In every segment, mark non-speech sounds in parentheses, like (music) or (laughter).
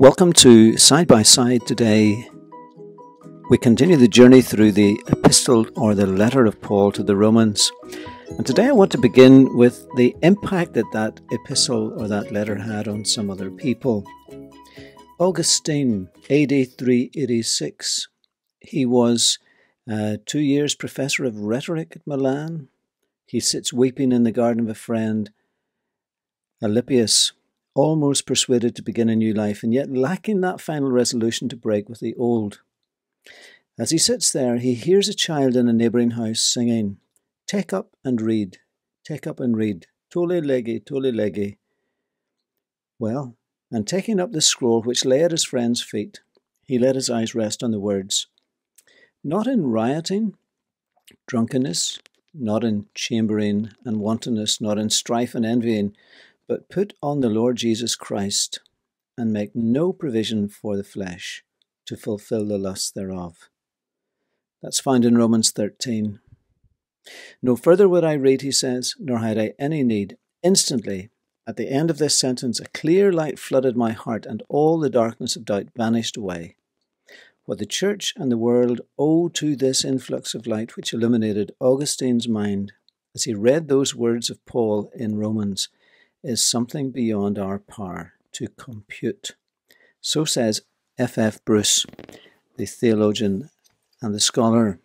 Welcome to Side by Side today. We continue the journey through the epistle or the letter of Paul to the Romans. And today I want to begin with the impact that that epistle or that letter had on some other people. Augustine, AD 386, he was two years professor of rhetoric at Milan. He sits weeping in the garden of a friend, Alypius, almost persuaded to begin a new life, and yet lacking that final resolution to break with the old. As he sits there, he hears a child in a neighbouring house singing, Take up and read, take up and read, Tolle lege, tolle lege. Well, and taking up the scroll which lay at his friend's feet, he let his eyes rest on the words, Not in rioting, drunkenness, not in chambering and wantonness, not in strife and envying, but put on the Lord Jesus Christ, and make no provision for the flesh to fulfill the lusts thereof. That's found in Romans 13. No further would I read, he says, nor had I any need. Instantly, at the end of this sentence, a clear light flooded my heart, and all the darkness of doubt vanished away. What the church and the world owe to this influx of light which illuminated Augustine's mind as he read those words of Paul in Romans is something beyond our power to compute. So says F. F. Bruce, the theologian and the scholar.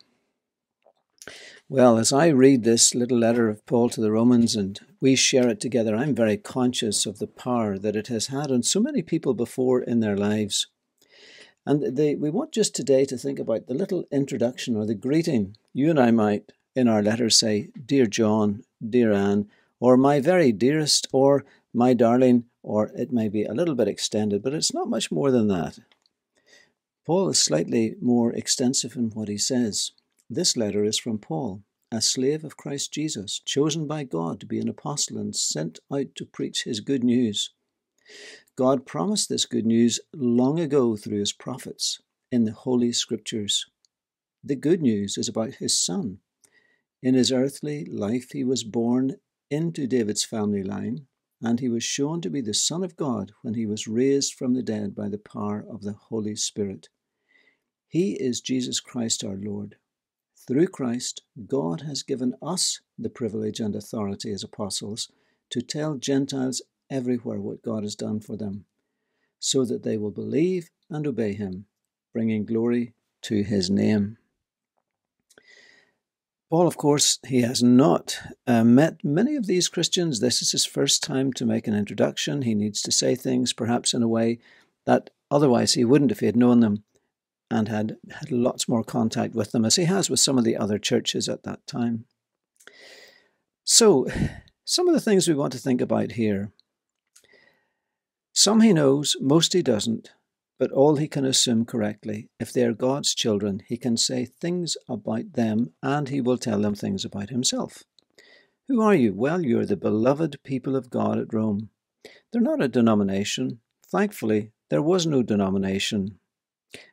Well, as I read this little letter of Paul to the Romans and we share it together, I'm very conscious of the power that it has had on so many people before in their lives. And they, we want just today to think about the little introduction or the greeting. You and I might, in our letter, say, Dear John, Dear Anne, or my very dearest, or my darling, or it may be a little bit extended, but it's not much more than that. Paul is slightly more extensive in what he says. This letter is from Paul, a slave of Christ Jesus, chosen by God to be an apostle and sent out to preach his good news. God promised this good news long ago through his prophets in the Holy Scriptures. The good news is about his Son. In his earthly life, he was born into David's family line, and he was shown to be the Son of God when he was raised from the dead by the power of the Holy Spirit. He is Jesus Christ our Lord. Through Christ, God has given us the privilege and authority as apostles to tell Gentiles everywhere what God has done for them, so that they will believe and obey him, bringing glory to his name. Paul, of course, he has not uh, met many of these Christians. This is his first time to make an introduction. He needs to say things, perhaps in a way that otherwise he wouldn't if he had known them and had had lots more contact with them, as he has with some of the other churches at that time. So, some of the things we want to think about here. Some he knows, most he doesn't but all he can assume correctly. If they are God's children, he can say things about them and he will tell them things about himself. Who are you? Well, you're the beloved people of God at Rome. They're not a denomination. Thankfully, there was no denomination.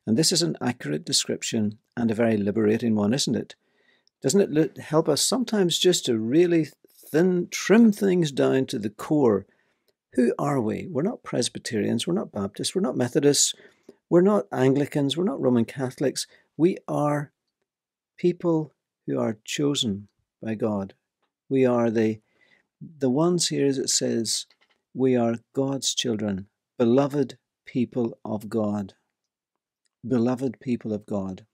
And this is an accurate description and a very liberating one, isn't it? Doesn't it help us sometimes just to really thin, trim things down to the core who are we? We're not Presbyterians, we're not Baptists, we're not Methodists, we're not Anglicans, we're not Roman Catholics. We are people who are chosen by God. We are the the ones here as it says, we are God's children, beloved people of God. Beloved people of God.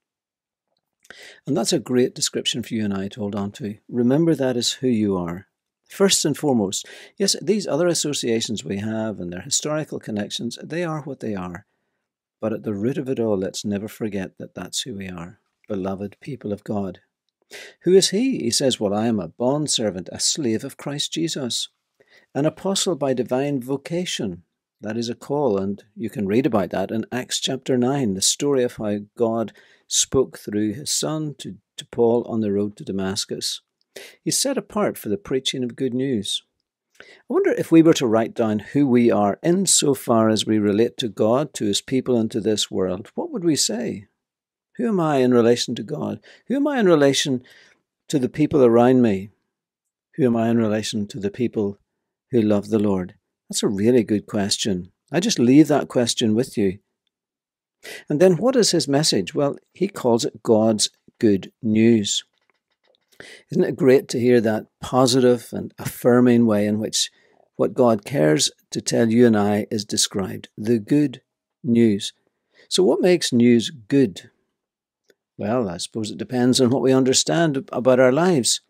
And that's a great description for you and I to hold on to. Remember that is who you are. First and foremost, yes, these other associations we have and their historical connections, they are what they are. But at the root of it all, let's never forget that that's who we are, beloved people of God. Who is he? He says, Well, I am a bondservant, a slave of Christ Jesus, an apostle by divine vocation. That is a call, and you can read about that in Acts chapter 9, the story of how God spoke through his son to, to Paul on the road to Damascus. He's set apart for the preaching of good news. I wonder if we were to write down who we are insofar as we relate to God, to his people, and to this world, what would we say? Who am I in relation to God? Who am I in relation to the people around me? Who am I in relation to the people who love the Lord? That's a really good question. I just leave that question with you. And then what is his message? Well, he calls it God's good news. Isn't it great to hear that positive and affirming way in which what God cares to tell you and I is described? The good news. So, what makes news good? Well, I suppose it depends on what we understand about our lives.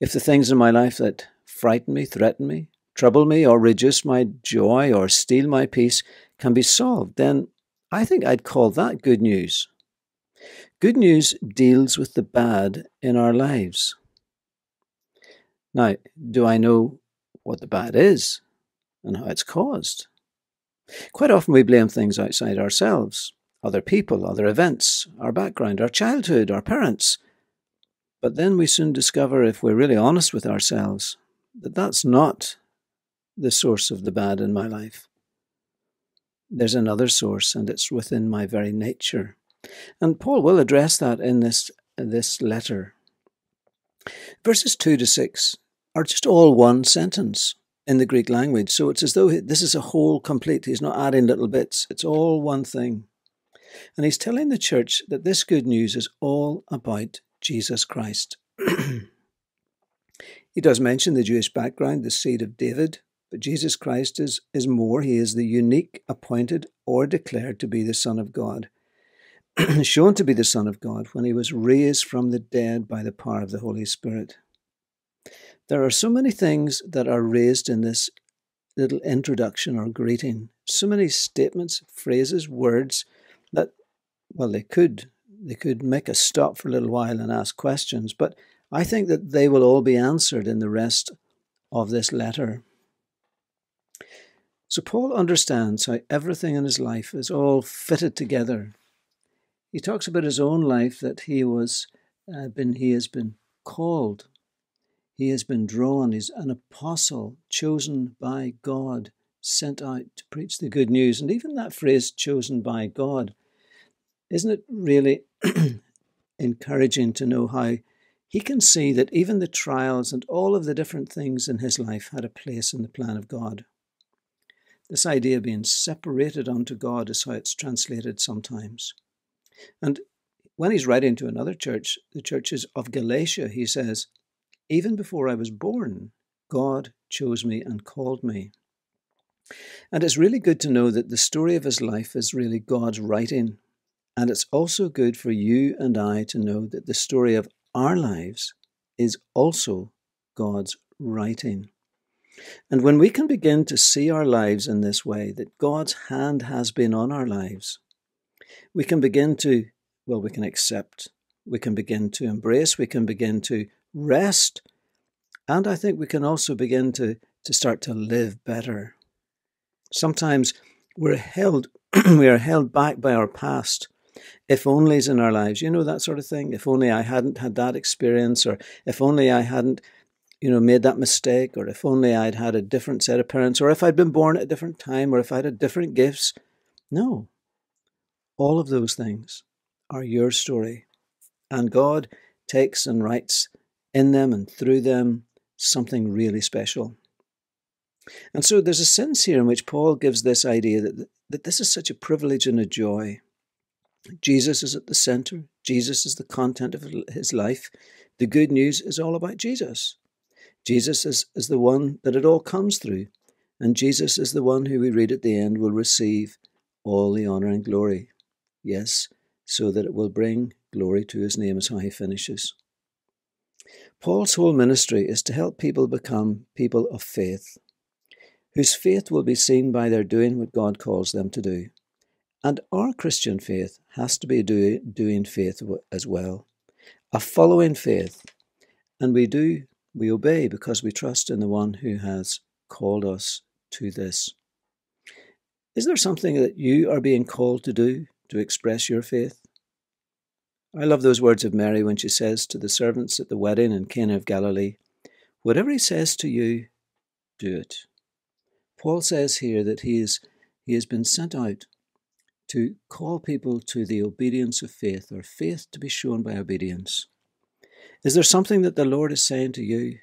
If the things in my life that frighten me, threaten me, trouble me, or reduce my joy, or steal my peace can be solved, then I think I'd call that good news. Good news deals with the bad in our lives. Now, do I know what the bad is and how it's caused? Quite often we blame things outside ourselves other people, other events, our background, our childhood, our parents. But then we soon discover, if we're really honest with ourselves, that that's not the source of the bad in my life. There's another source, and it's within my very nature. And Paul will address that in this, this letter. Verses 2 to 6 are just all one sentence in the Greek language. So it's as though this is a whole complete. He's not adding little bits, it's all one thing. And he's telling the church that this good news is all about Jesus Christ. (clears throat) he does mention the Jewish background, the seed of David, but Jesus Christ is, is more. He is the unique, appointed, or declared to be the Son of God, (clears throat) shown to be the Son of God when he was raised from the dead by the power of the Holy Spirit. There are so many things that are raised in this little introduction or greeting, so many statements, phrases, words that, well, they could they could make us stop for a little while and ask questions, but I think that they will all be answered in the rest of this letter. So Paul understands how everything in his life is all fitted together. He talks about his own life that he was uh, been he has been called. He has been drawn. He's an apostle chosen by God, sent out to preach the good news. And even that phrase, chosen by God, isn't it really (clears throat) encouraging to know how he can see that even the trials and all of the different things in his life had a place in the plan of God? This idea of being separated unto God is how it's translated sometimes. And when he's writing to another church, the churches of Galatia, he says, Even before I was born, God chose me and called me. And it's really good to know that the story of his life is really God's writing and it's also good for you and I to know that the story of our lives is also God's writing. And when we can begin to see our lives in this way, that God's hand has been on our lives, we can begin to, well, we can accept, we can begin to embrace, we can begin to rest, and I think we can also begin to, to start to live better. Sometimes we're held, (clears throat) we are held back by our past if onlys in our lives, you know, that sort of thing. If only I hadn't had that experience, or if only I hadn't, you know, made that mistake, or if only I'd had a different set of parents, or if I'd been born at a different time, or if I had different gifts. No. All of those things are your story. And God takes and writes in them and through them something really special. And so there's a sense here in which Paul gives this idea that, that this is such a privilege and a joy Jesus is at the center. Jesus is the content of his life. The good news is all about Jesus. Jesus is, is the one that it all comes through. And Jesus is the one who we read at the end will receive all the honor and glory. Yes, so that it will bring glory to his name, is how he finishes. Paul's whole ministry is to help people become people of faith, whose faith will be seen by their doing what God calls them to do. And our Christian faith has to be do, doing faith as well, a following faith. And we do, we obey because we trust in the one who has called us to this. Is there something that you are being called to do to express your faith? I love those words of Mary when she says to the servants at the wedding in Cana of Galilee, Whatever he says to you, do it. Paul says here that he, is, he has been sent out to call people to the obedience of faith, or faith to be shown by obedience. Is there something that the Lord is saying to you?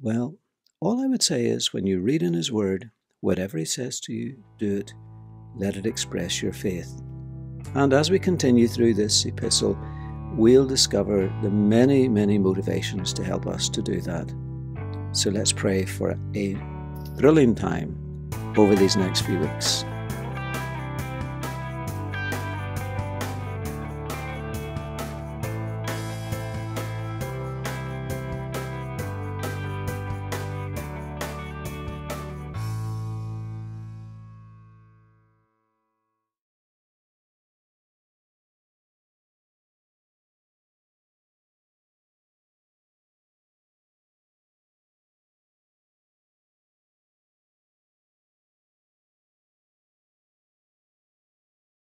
Well, all I would say is when you read in His Word, Whatever He says to you, do it. Let it express your faith. And as we continue through this epistle, we'll discover the many, many motivations to help us to do that. So let's pray for a thrilling time over these next few weeks.